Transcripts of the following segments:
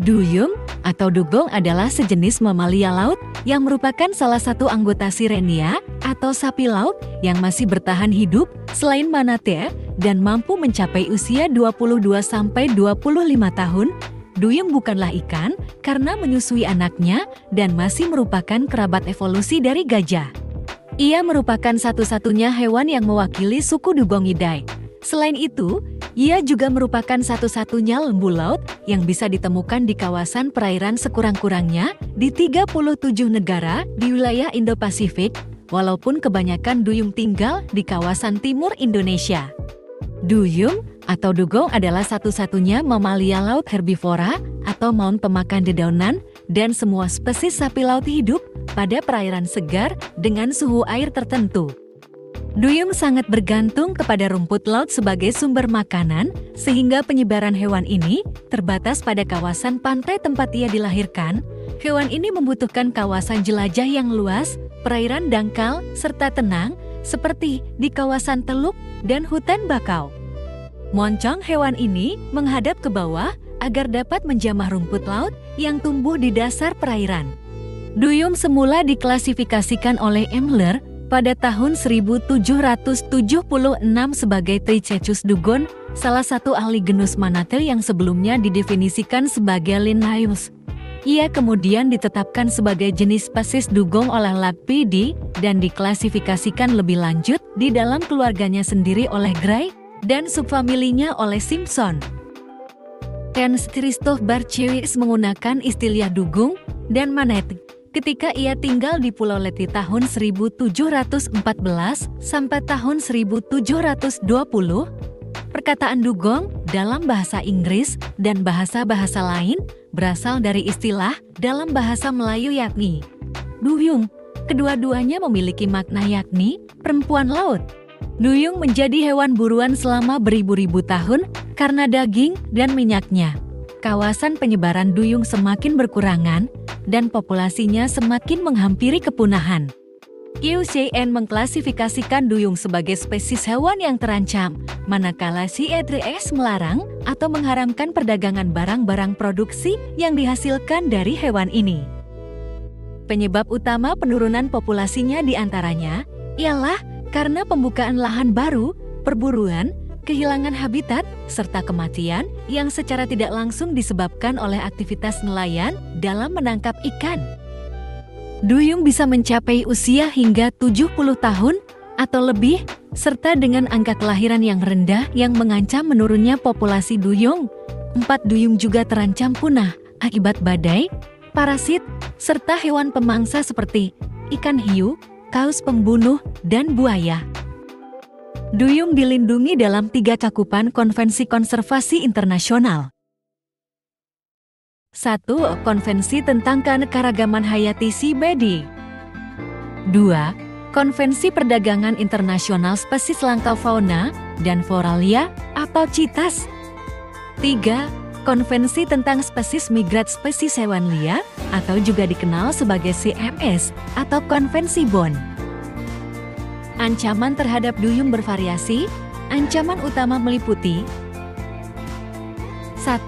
Duyung atau dugong adalah sejenis mamalia laut yang merupakan salah satu anggota Sirenia atau sapi laut yang masih bertahan hidup selain manatee dan mampu mencapai usia 22-25 tahun. Duyung bukanlah ikan karena menyusui anaknya dan masih merupakan kerabat evolusi dari gajah. Ia merupakan satu-satunya hewan yang mewakili suku Dugongidae. Selain itu, ia juga merupakan satu-satunya lembu laut yang bisa ditemukan di kawasan perairan sekurang-kurangnya di 37 negara di wilayah Indo-Pasifik, walaupun kebanyakan duyung tinggal di kawasan timur Indonesia. Duyung atau dugong adalah satu-satunya mamalia laut herbivora atau maun pemakan dedaunan dan semua spesies sapi laut hidup pada perairan segar dengan suhu air tertentu. Duyung sangat bergantung kepada rumput laut sebagai sumber makanan, sehingga penyebaran hewan ini terbatas pada kawasan pantai tempat ia dilahirkan. Hewan ini membutuhkan kawasan jelajah yang luas, perairan dangkal, serta tenang, seperti di kawasan teluk dan hutan bakau. Moncong hewan ini menghadap ke bawah agar dapat menjamah rumput laut yang tumbuh di dasar perairan. Duyung semula diklasifikasikan oleh Emler pada tahun 1776 sebagai Trichechus dugon, salah satu ahli genus Manatel yang sebelumnya didefinisikan sebagai Linnaeus. Ia kemudian ditetapkan sebagai jenis spesies dugong oleh Lapidi dan diklasifikasikan lebih lanjut di dalam keluarganya sendiri oleh Gray dan subfamilinya oleh Simpson. Ernst Christoph Bartschewitz menggunakan istilah dugung dan manetik ketika ia tinggal di Pulau Leti tahun 1714 sampai tahun 1720, perkataan dugong dalam bahasa Inggris dan bahasa-bahasa lain berasal dari istilah dalam bahasa Melayu yakni duyung. Kedua-duanya memiliki makna yakni perempuan laut. Duyung menjadi hewan buruan selama beribu-ribu tahun karena daging dan minyaknya. Kawasan penyebaran duyung semakin berkurangan dan populasinya semakin menghampiri kepunahan. IUCN mengklasifikasikan duyung sebagai spesies hewan yang terancam, manakala CITES melarang atau mengharamkan perdagangan barang-barang produksi yang dihasilkan dari hewan ini. Penyebab utama penurunan populasinya di antaranya ialah karena pembukaan lahan baru, perburuan, kehilangan habitat, serta kematian yang secara tidak langsung disebabkan oleh aktivitas nelayan dalam menangkap ikan. Duyung bisa mencapai usia hingga 70 tahun atau lebih, serta dengan angka kelahiran yang rendah yang mengancam menurunnya populasi duyung. Empat duyung juga terancam punah akibat badai, parasit, serta hewan pemangsa seperti ikan hiu, kaus pembunuh, dan buaya. Duyung dilindungi dalam tiga cakupan Konvensi Konservasi Internasional. 1. Konvensi tentang Keanekaragaman Hayati CBD 2. Konvensi Perdagangan Internasional Spesies Langka Fauna dan Foralia atau CITES 3. Konvensi tentang Spesies Migrat Spesies Hewan Liar atau juga dikenal sebagai CMS atau Konvensi Bonn. Ancaman terhadap duyung bervariasi. Ancaman utama meliputi 1.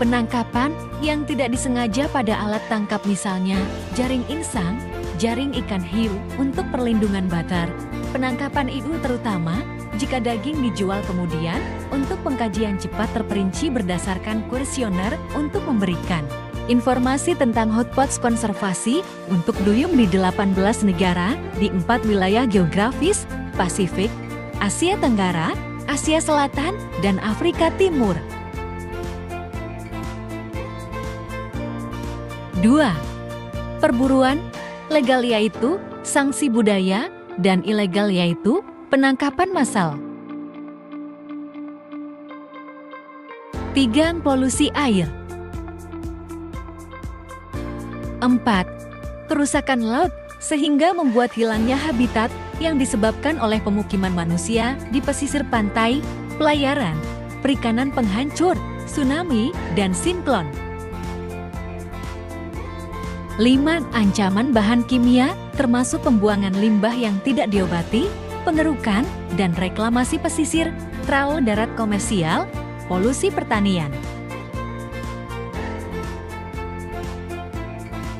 Penangkapan yang tidak disengaja pada alat tangkap misalnya jaring insang, jaring ikan hiu untuk perlindungan batar. Penangkapan itu terutama jika daging dijual kemudian untuk pengkajian cepat terperinci berdasarkan kuesioner untuk memberikan informasi tentang hotspots konservasi untuk duyung di 18 negara di empat wilayah geografis, Pasifik, Asia Tenggara, Asia Selatan, dan Afrika Timur. 2. Perburuan legal yaitu sanksi budaya dan ilegal yaitu penangkapan massal. 3. Polusi air 4. Kerusakan laut sehingga membuat hilangnya habitat yang disebabkan oleh pemukiman manusia di pesisir pantai, pelayaran, perikanan penghancur, tsunami, dan sinklon. 5. Ancaman bahan kimia termasuk pembuangan limbah yang tidak diobati, pengerukan, dan reklamasi pesisir, traul darat komersial, polusi pertanian.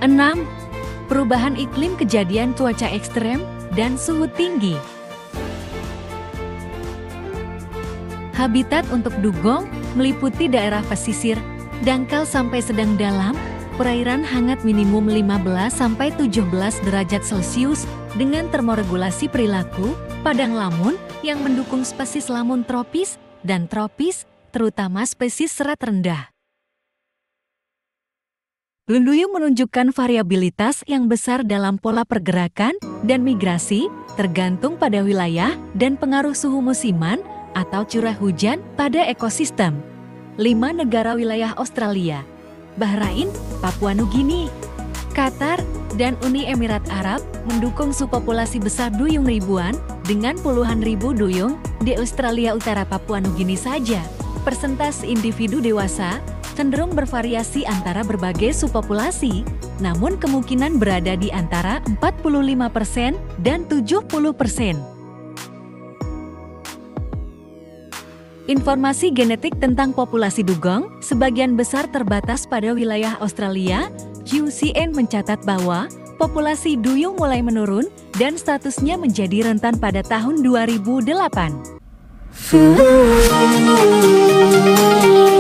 6. Perubahan iklim kejadian cuaca ekstrem dan suhu tinggi. Habitat untuk dugong meliputi daerah pesisir, dangkal sampai sedang dalam, perairan hangat minimum 15-17 derajat Celcius dengan termoregulasi perilaku, padang lamun yang mendukung spesies lamun tropis dan tropis, terutama spesies serat rendah. Luluyu menunjukkan variabilitas yang besar dalam pola pergerakan dan migrasi, tergantung pada wilayah dan pengaruh suhu musiman atau curah hujan pada ekosistem. Lima negara wilayah Australia, Bahrain, Papua Nugini, Qatar, dan Uni Emirat Arab mendukung subpopulasi besar duyung ribuan dengan puluhan ribu duyung di Australia Utara Papua Nugini saja. Persentase individu dewasa cenderung bervariasi antara berbagai subpopulasi, namun kemungkinan berada di antara 45% dan 70%. Informasi genetik tentang populasi dugong sebagian besar terbatas pada wilayah Australia. UCN mencatat bahwa populasi duyung mulai menurun dan statusnya menjadi rentan pada tahun 2008.